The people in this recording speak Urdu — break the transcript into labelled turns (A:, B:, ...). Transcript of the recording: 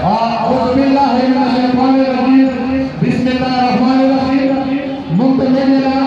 A: اللہ الرحمن الرحیم بسم اللہ الرحمن الرحیم. منتظر